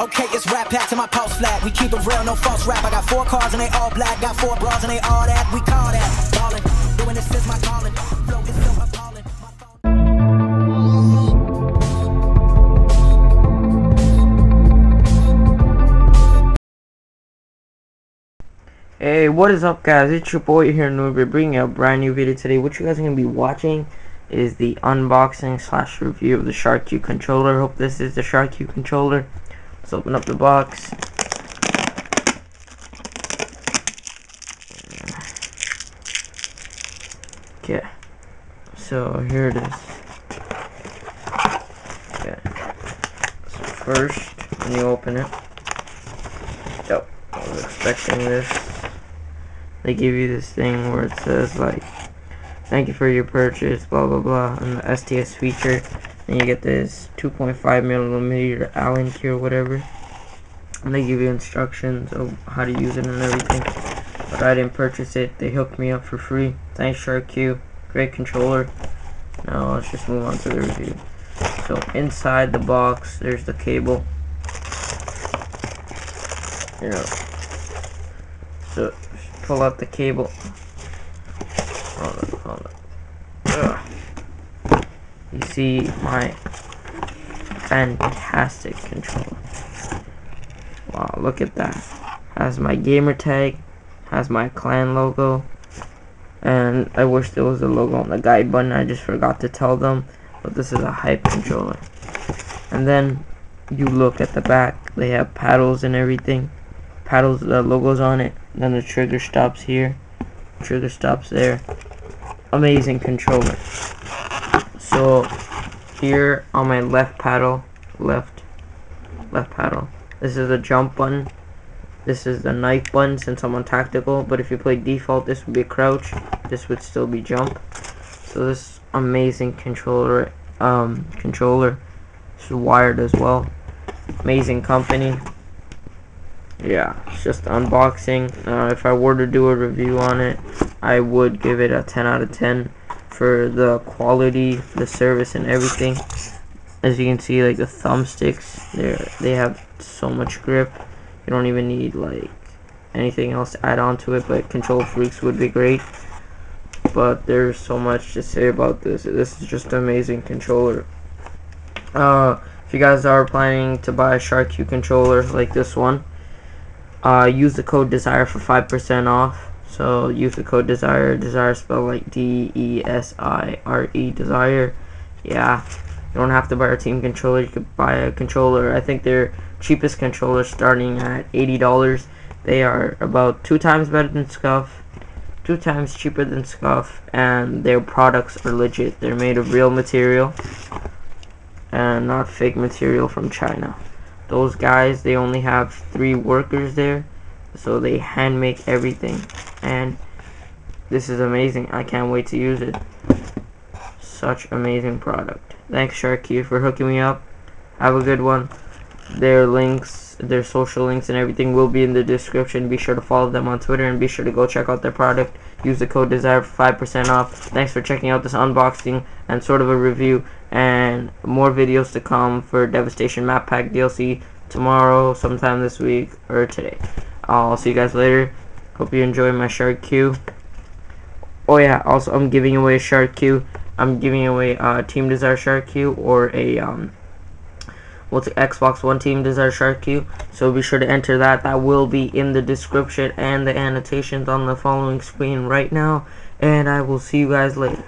Okay, it's rap pack to my pulse flat. We keep it real, no false rap. I got four cars and they all black. Got four bras and they all that. We call that ballin'. Doing this is my calling. Hey, what is up guys? It's your boy here, Noor. bringing a brand new video today. What you guys are going to be watching is the unboxing slash review of the Shark Q controller. Hope this is the Shark Q controller. Let's open up the box. Okay, so here it is. Okay, so first, when you open it, Yep, I was expecting this. They give you this thing where it says like, thank you for your purchase, blah blah blah, and the STS feature. And you get this 2.5 millimeter Allen key or whatever. And they give you instructions of how to use it and everything. But I didn't purchase it. They hooked me up for free. Thanks Shark Q. Great controller. Now let's just move on to the review. So inside the box, there's the cable. you know. So pull out the cable. Hold on, hold on. Ugh. You see my fantastic controller. Wow, look at that. Has my gamer tag, has my clan logo, and I wish there was a logo on the guide button. I just forgot to tell them, but this is a hype controller. And then you look at the back, they have paddles and everything paddles the logos on it then the trigger stops here trigger stops there amazing controller so here on my left paddle left left paddle. This is the jump button. This is the knife button since I'm on tactical but if you play default this would be crouch. This would still be jump. So this amazing controller um controller. This is wired as well. Amazing company yeah it's just unboxing. Uh, if I were to do a review on it I would give it a 10 out of 10 for the quality the service and everything. As you can see like the thumbsticks they they have so much grip. You don't even need like anything else to add on to it but control freaks would be great. But there's so much to say about this. This is just an amazing controller. Uh if you guys are planning to buy a Shark Q controller like this one uh, use the code desire for 5% off. So use the code desire desire spelled like d-e-s-i-r-e desire. Yeah you don't have to buy a team controller you could buy a controller. I think their cheapest controller starting at $80 they are about two times better than SCUF two times cheaper than SCUF and their products are legit. They're made of real material and not fake material from china those guys they only have three workers there so they hand make everything. And this is amazing. I can't wait to use it. Such amazing product. Thanks Shark Q for hooking me up. Have a good one. Their links their social links and everything will be in the description. Be sure to follow them on Twitter and be sure to go check out their product. Use the code desire for 5% off. Thanks for checking out this unboxing and sort of a review and more videos to come for Devastation Map Pack DLC tomorrow, sometime this week, or today. I'll see you guys later. Hope you enjoy my Shark Q. Oh yeah, also I'm giving away a Shark Q. I'm giving away a uh, Team Desire Shark Q or a um what's Xbox One Team Desire Shark Q. So be sure to enter that. That will be in the description and the annotations on the following screen right now. And I will see you guys later.